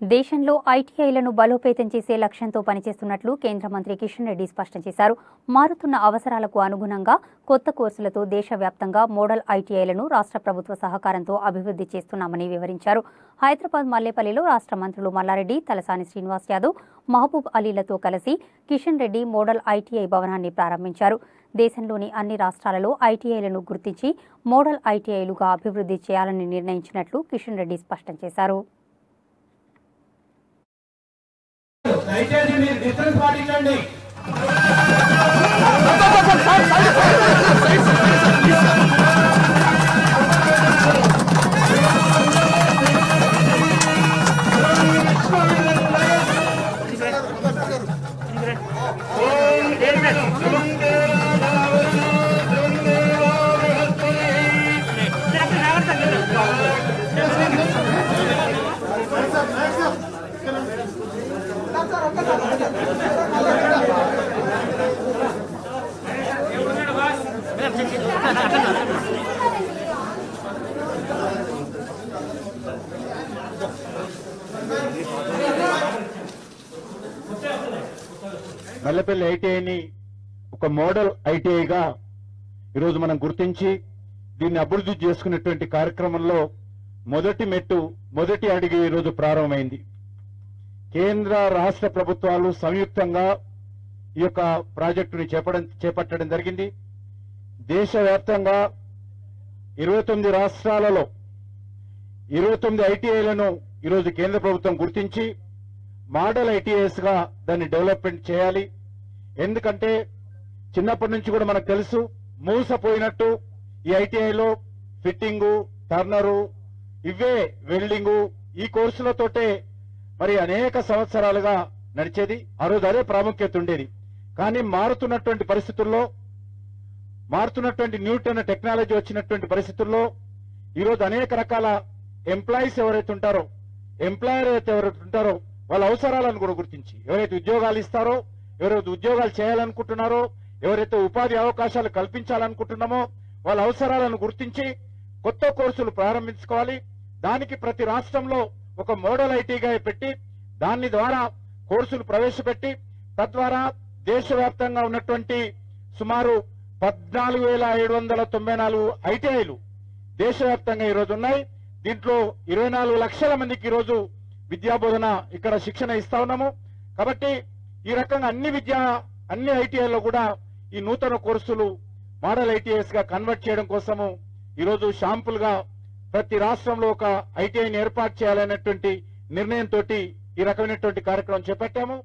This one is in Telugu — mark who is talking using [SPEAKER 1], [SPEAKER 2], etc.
[SPEAKER 1] దేశంలో ఐటీఐలను బలోపేతం చేసే లక్ష్యంతో పనిచేస్తున్నట్లు కేంద్ర మంత్రి కిషన్ రెడ్డి స్పష్టం చేశారు. మారుతున్న అవసరాలకు అనుగుణంగా కొత్త కోర్సులతో దేశవ్యాప్తంగా మోడల్ ఐటీఐలను రాష్ట్ర ప్రభుత్వ సహకారంతో అభివృద్ధి చేస్తున్నామని వివరించారు. హైదరాబాద్ మల్లేపల్లిలో రాష్ట్ర మంత్రులు మల్లారెడ్డి తలసాని శ్రీనివాస్ యాదవ్ మహబూబ్ అలీలతో కలిసి కిషన్ రెడ్డి మోడల్ ఐటీఐ భవనాన్ని ప్రారంభించారు. దేశంలోని అన్ని రాష్ట్రాలలో ఐటీఐలను గుర్తించి మోడల్ ఐటీఐలుగా అభివృద్ధి చేయాలని నిర్ణయించినట్లు కిషన్ రెడ్డి స్పష్టం చేశారు.
[SPEAKER 2] దయచేసి మీరు డిస్టెన్స్ పాటించండి.
[SPEAKER 3] మల్లెపల్లి ఐటీఐని ఒక మోడల్ ఐటీఐగా ఈరోజు మనం గుర్తించి దీన్ని అభివృద్ధి చేసుకున్నటువంటి కార్యక్రమంలో మొదటి మెట్టు మొదటి అడుగు ఈరోజు ప్రారంభమైంది. కేంద్ర రాష్ట్ర ప్రభుత్వాలు సంయుక్తంగా ఈ యొక్క ప్రాజెక్టుని చేపడం చేపట్టడం జరిగింది. దేశవ్యాప్తంగా ఇరవై తొమ్మిది రాష్ట్రాలలో ఇరవై తొమ్మిది ఐటీఐలను ఈరోజు కేంద్ర ప్రభుత్వం గుర్తించి మోడల్ ఐటీఐస్గా దాన్ని డెవలప్మెంట్ చేయాలి. ఎందుకంటే చిన్నప్పటి నుంచి కూడా మనకు తెలుసు మూసపోయినట్టు ఈ ఐటీఐలో ఫిట్టింగు టర్నరు ఇవే వెల్డింగు ఈ కోర్సులతోటే మరి అనేక సంవత్సరాలుగా నడిచేది ఆ రోజు అదే ప్రాముఖ్యత ఉండేది కానీ మారుతున్నటువంటి పరిస్థితుల్లో మారుతున్నటువంటి న్యూటన్ టెక్నాలజీ వచ్చినటువంటి పరిస్థితుల్లో ఈరోజు అనేక రకాల ఎంప్లాయీస్ ఎవరైతే ఉంటారో ఎంప్లాయర్ అయితే ఎవరైతే ఉంటారో వాళ్ళ అవసరాలను కూడా గుర్తించి ఎవరైతే ఉద్యోగాలు ఇస్తారో ఎవరైతే ఉద్యోగాలు చేయాలనుకుంటున్నారో ఎవరైతే ఉపాధి అవకాశాలు కల్పించాలనుకుంటున్నామో వాళ్ళ అవసరాలను గుర్తించి కొత్త కోర్సులు ప్రారంభించుకోవాలి. దానికి ప్రతి రాష్ట్రంలో ఒక మోడల్ ఐటీగా పెట్టి దాని ద్వారా కోర్సులు ప్రవేశపెట్టి తద్వారా దేశవ్యాప్తంగా ఉన్నటువంటి సుమారు పద్నాలుగు వేల ఏడు వందల తొంభై నాలుగు ఐటీఐలు దేశవ్యాప్తంగా ఈరోజు ఉన్నాయి. దీంట్లో ఇరవై నాలుగు లక్షల మందికి ఈరోజు విద్యాబోధన ఇక్కడ శిక్షణ ఇస్తా ఉన్నాము. కాబట్టి ఈ రకంగా అన్ని విద్యా అన్ని ఐటీఐలో కూడా ఈ నూతన కోర్సులు మోడల్ ఐటీఐస్గా కన్వర్ట్ చేయడం కోసము ఈరోజు షాంపుల్గా ప్రతి రాష్ట్రంలో ఒక ఐటీఐని ఏర్పాటు చేయాలనేటువంటి నిర్ణయంతో ఈ రకమైనటువంటి కార్యక్రమం చేపట్టాము.